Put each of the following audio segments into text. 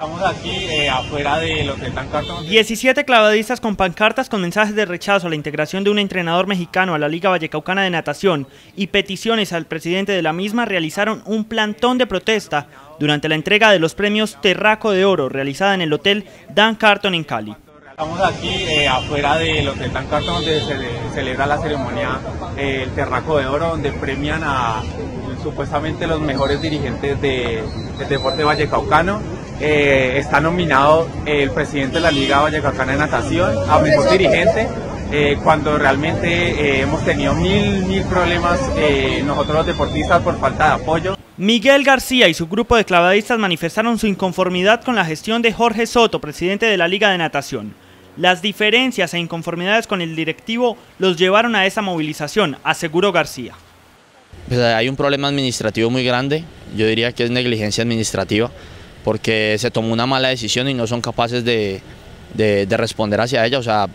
Estamos aquí eh, afuera del Hotel Dan Carton. 17 clavadistas con pancartas con mensajes de rechazo a la integración de un entrenador mexicano a la Liga Vallecaucana de Natación y peticiones al presidente de la misma realizaron un plantón de protesta durante la entrega de los premios Terraco de Oro realizada en el Hotel Dan Carton en Cali. Estamos aquí eh, afuera del Hotel Dan Carton donde se celebra la ceremonia eh, El Terraco de Oro donde premian a supuestamente los mejores dirigentes de, del deporte vallecaucano eh, está nominado el presidente de la Liga Vallecaucana de Natación a mejor dirigente. Eh, cuando realmente eh, hemos tenido mil, mil problemas nosotros los deportistas por falta de apoyo. Miguel García y su grupo de clavadistas manifestaron su inconformidad con la gestión de Jorge Soto, presidente de la Liga de Natación. Las diferencias e inconformidades con el directivo los llevaron a esa movilización, aseguró García. Pues hay un problema administrativo muy grande, yo diría que es negligencia administrativa porque se tomó una mala decisión y no son capaces de, responder hacia ella, o sea,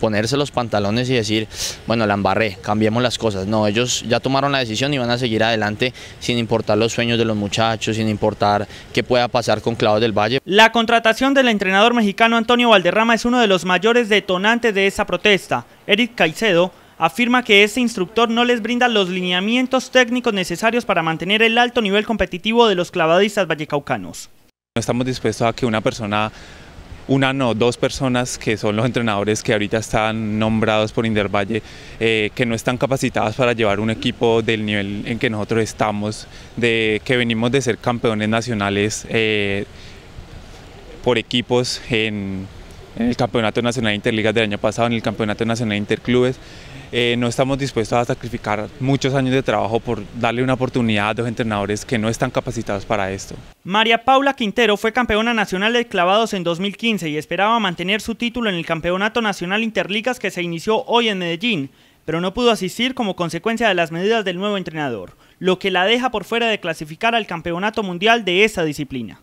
ponerse los pantalones y decir, bueno, la embarré, cambiemos las cosas. No, ellos ya tomaron la decisión y van a seguir adelante sin importar los sueños de los muchachos, sin importar qué pueda pasar con Claudio del Valle. La contratación del entrenador mexicano Antonio Valderrama es uno de los mayores detonantes de esa protesta. Eric Caicedo afirma que este instructor no les brinda los lineamientos técnicos necesarios para mantener el alto nivel competitivo de los clavadistas vallecaucanos. No estamos dispuestos a que una persona, una no, dos personas que son los entrenadores que ahorita están nombrados por Indervalle, eh, que no están capacitadas para llevar un equipo del nivel en que nosotros estamos, de que venimos de ser campeones nacionales eh, por equipos en, en el Campeonato Nacional Interligas del año pasado, en el Campeonato Nacional Interclubes. Eh, no estamos dispuestos a sacrificar muchos años de trabajo por darle una oportunidad a dos entrenadores que no están capacitados para esto. María Paula Quintero fue campeona nacional de clavados en 2015 y esperaba mantener su título en el Campeonato Nacional Interligas que se inició hoy en Medellín, pero no pudo asistir como consecuencia de las medidas del nuevo entrenador, lo que la deja por fuera de clasificar al Campeonato Mundial de esa disciplina.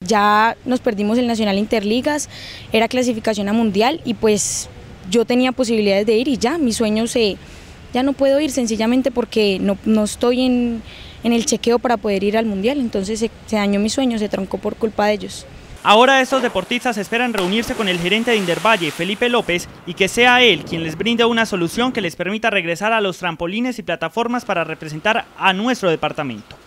Ya nos perdimos el Nacional Interligas, era clasificación a Mundial y pues yo tenía posibilidades de ir y ya, mi sueño se, ya no puedo ir sencillamente porque no, no estoy en, en, el chequeo para poder ir al Mundial, entonces se, se dañó mi sueño, se troncó por culpa de ellos. Ahora estos deportistas esperan reunirse con el gerente de Indervalle, Felipe López, y que sea él quien les brinde una solución que les permita regresar a los trampolines y plataformas para representar a nuestro departamento.